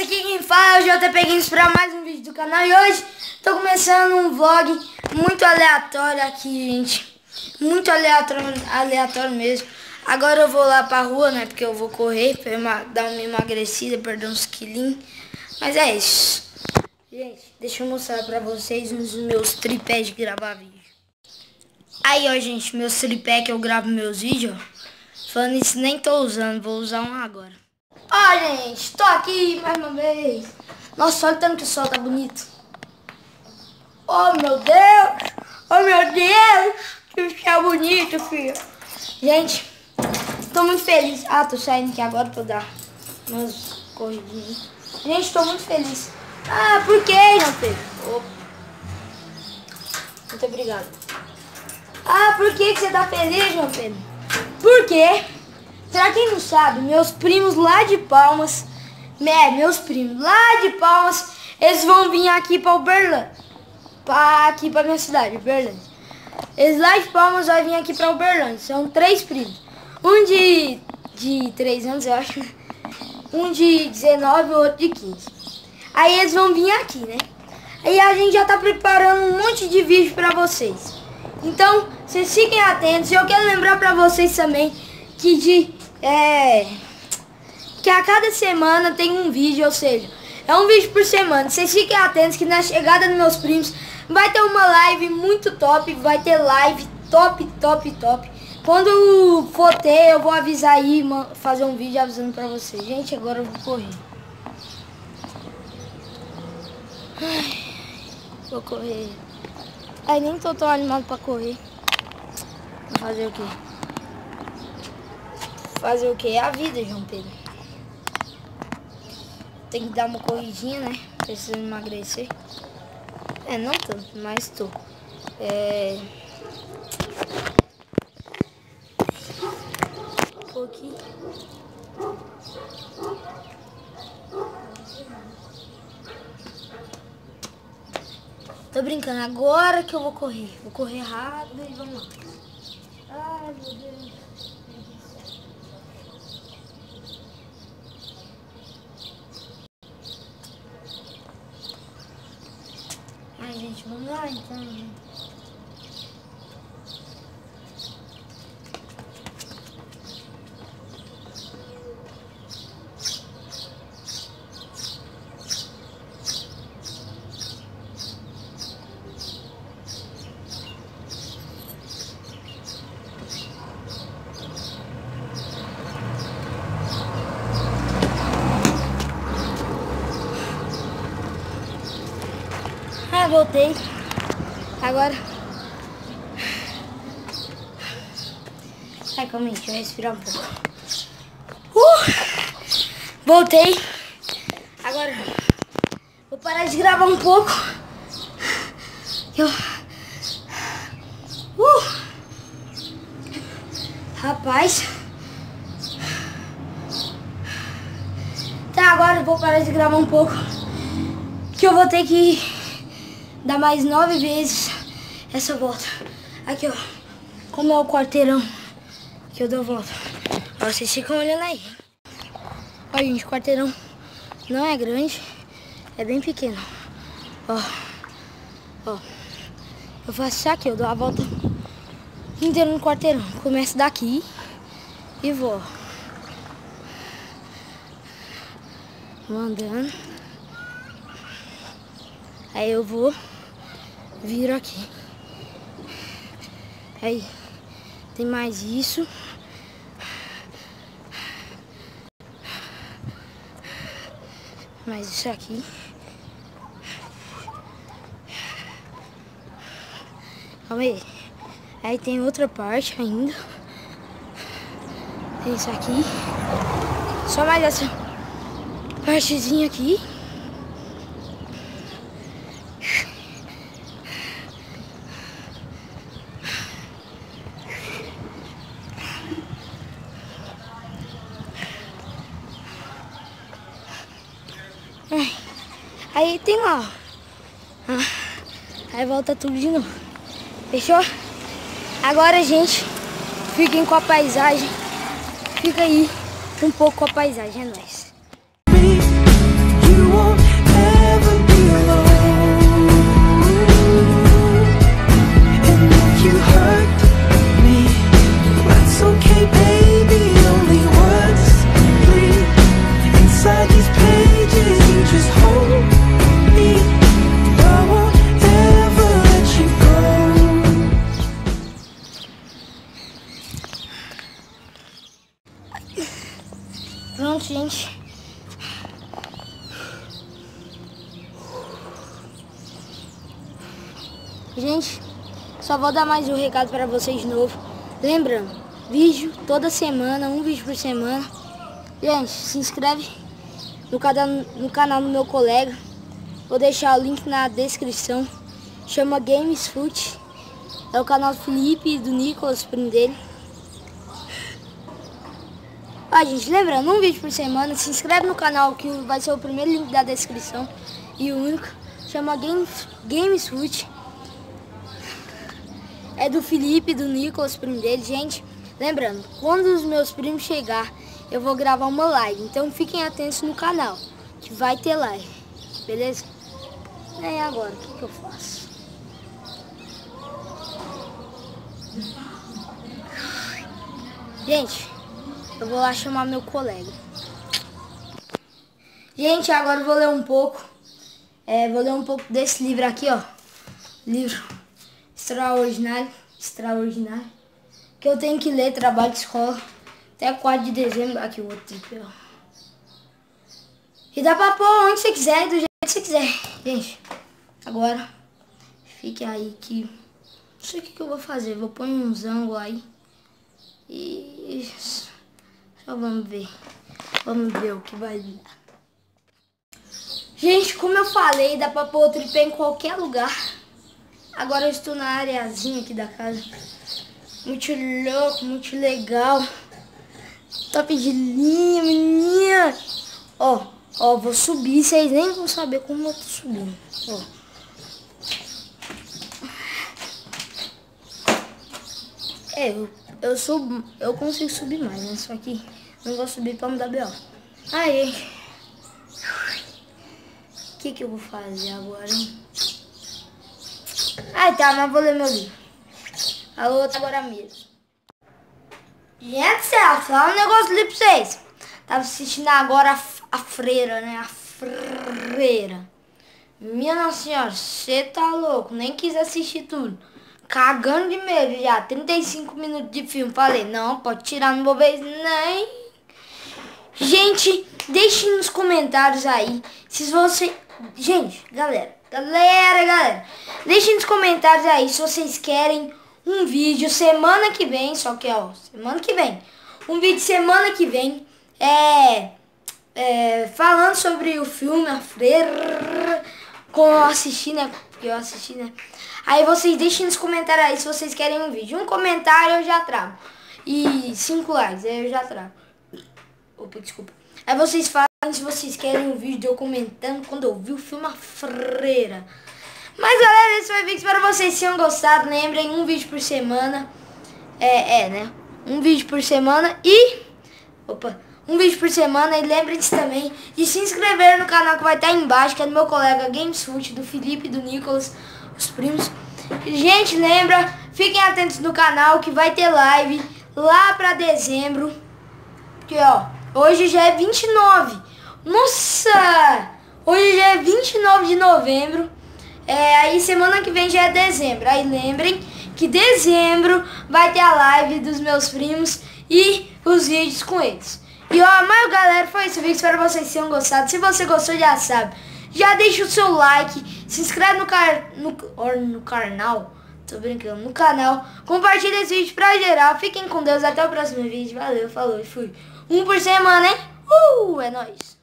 esse aqui quem fala é o JP Games para mais um vídeo do canal. E hoje tô começando um vlog muito aleatório aqui, gente. Muito aleatório, aleatório mesmo. Agora eu vou lá pra rua, né, porque eu vou correr pra dar uma emagrecida, perder uns quilinhos. Mas é isso. Gente, deixa eu mostrar pra vocês dos meus tripés de gravar vídeo. Aí, ó, gente, meus tripés que eu gravo meus vídeos, Falando isso, nem tô usando, vou usar um agora Ó, gente, tô aqui mais uma vez. Nossa, olha o tanto que o sol tá bonito. Oh, meu Deus! Oh, meu Deus! Que céu bonito, filho. Gente, tô muito feliz. Ah, tô saindo aqui agora pra dar umas corridinhas. Gente, tô muito feliz. Ah, por que, João Pedro? Opa. Muito obrigado. Ah, por que, que você tá feliz, João Pedro? Por quê? Pra quem não sabe, meus primos lá de Palmas, é, meus primos lá de Palmas, eles vão vir aqui pra Uberlândia. Pra, aqui pra minha cidade, Uberlândia. Eles lá de Palmas vão vir aqui pra Uberlândia. São três primos. Um de, de 3 anos, eu acho. Um de 19 e outro de 15. Aí eles vão vir aqui, né? Aí a gente já tá preparando um monte de vídeo pra vocês. Então, vocês fiquem atentos. Eu quero lembrar pra vocês também que de é que a cada semana tem um vídeo, ou seja, é um vídeo por semana. Vocês fiquem atentos que na chegada dos meus primos vai ter uma live muito top, vai ter live top, top, top. Quando for ter, eu vou avisar aí, fazer um vídeo avisando pra vocês. Gente, agora eu vou correr. Ai, vou correr. Ai, nem tô tão animado pra correr. Vou fazer o quê? Fazer o que? A vida, João Pedro. Tem que dar uma corridinha, né? Preciso emagrecer. É, não tanto, mas tô. É... Um pouquinho. Tô brincando, agora que eu vou correr. Vou correr rápido e vamos lá. Ai, meu Deus. Gente. Vamos lá então, voltei. Agora... Ai, calma aí, deixa eu respirar um pouco. Uh! Voltei. Agora, vou parar de gravar um pouco. Eu... Uh! Rapaz... Tá, agora eu vou parar de gravar um pouco. Que eu vou ter que Dá mais nove vezes essa volta. Aqui, ó. Como é o quarteirão que eu dou a volta. Ó, vocês ficam olhando aí. Ó, gente, o quarteirão não é grande. É bem pequeno. Ó. Ó. Eu faço isso aqui, eu dou a volta inteira no quarteirão. Começo daqui e vou. Vou andando. Aí eu vou viro aqui. Aí, tem mais isso. Mais isso aqui. Calma aí. Aí tem outra parte ainda. Tem isso aqui. Só mais essa partezinha aqui. Aí tem lá, ó. Ah, aí volta tudo de novo. Fechou? Agora, gente, fiquem com a paisagem. Fica aí um pouco com a paisagem, é nóis. Gente. Gente, só vou dar mais um recado para vocês de novo. Lembrando, vídeo toda semana, um vídeo por semana. Gente, se inscreve no canal, no canal do meu colega. Vou deixar o link na descrição. Chama Games Foot. É o canal do Felipe e do Nicolas, primo dele. Ah, gente, lembrando, um vídeo por semana. Se inscreve no canal que vai ser o primeiro link da descrição. E o único. Chama Games, Games Foot. É do Felipe, do Nicolas, primo dele. Gente, lembrando, quando os meus primos chegar, eu vou gravar uma live. Então fiquem atentos no canal, que vai ter live. Beleza? E agora, o que, que eu faço? Gente, eu vou lá chamar meu colega. Gente, agora eu vou ler um pouco. É, vou ler um pouco desse livro aqui, ó. Livro extraordinário, extraordinário. Que eu tenho que ler, trabalho de escola. Até 4 de dezembro. Aqui o outro tripé, ó. E dá pra pôr onde você quiser, do jeito que você quiser. Gente, agora fique aí que... Não sei o que, eu vou fazer. Vou pôr uns ângulos aí. E... Só vamos ver. Vamos ver o que vai dar. Gente, como eu falei, dá pra pôr o tripé em qualquer lugar. Agora eu estou na areazinha aqui da casa. Muito louco, muito legal. Top de linha, menina. Ó, ó, vou subir. Vocês nem vão saber como eu tô subindo. Ó. É, eu, eu subo, eu consigo subir mais, né? Só que não vou subir pra me dar B.O. Aí, o que que eu vou fazer agora? Ai, tá, mas vou ler meu livro. Alô, tá agora mesmo. Gente, céu, falar um negócio ali pra vocês. Tava assistindo agora a, a freira, né? A freira. Minha nossa senhora, você tá louco. Nem quis assistir tudo. Cagando de medo já. 35 minutos de filme. Falei, não, pode tirar, no vou nem. Gente, deixe nos comentários aí se você... Gente, galera, galera, galera. Deixem nos comentários aí se vocês querem um vídeo semana que vem, só que ó, semana que vem. Um vídeo semana que vem é, é falando sobre o filme A Freira, como eu assisti, né? Porque eu assisti, né? Aí vocês deixem nos comentários aí se vocês querem um vídeo. Um comentário eu já trago. E cinco likes, aí eu já trago. Opa, desculpa. Aí vocês falam se vocês querem um vídeo de eu comentando quando eu vi o filme A Freira. Mas galera, esse foi o vídeo, espero vocês tenham gostado. Lembrem, um vídeo por semana. É, é, né? Um vídeo por semana e... Opa, um vídeo por semana. E lembrem-se também de se inscrever no canal que vai estar embaixo, que é do meu colega Gamesfoot, do Felipe do Nicolas, os primos. Gente, lembra, fiquem atentos no canal que vai ter live lá pra dezembro. Porque, ó, hoje já é 29. Nossa! Hoje já é 29 de novembro. É, aí semana que vem já é dezembro. Aí lembrem que dezembro vai ter a live dos meus primos e os vídeos com eles. E ó, mas galera, foi esse vídeo. Espero que vocês tenham gostado. Se você gostou, já sabe. Já deixa o seu like, se inscreve no, car no, no canal. Tô brincando, no canal. Compartilha esse vídeo pra geral. Fiquem com Deus. Até o próximo vídeo. Valeu, falou e fui. Um por semana, hein? Uh, é nóis.